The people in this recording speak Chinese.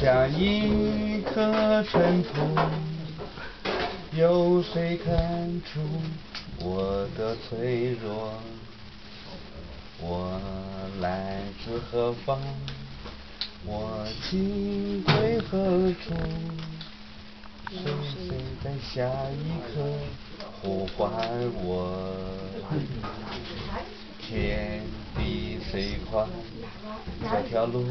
像一颗尘土，有谁看出我的脆弱？我来自何方？我今归何处？是谁在下一刻呼唤我？天地虽宽，这条路。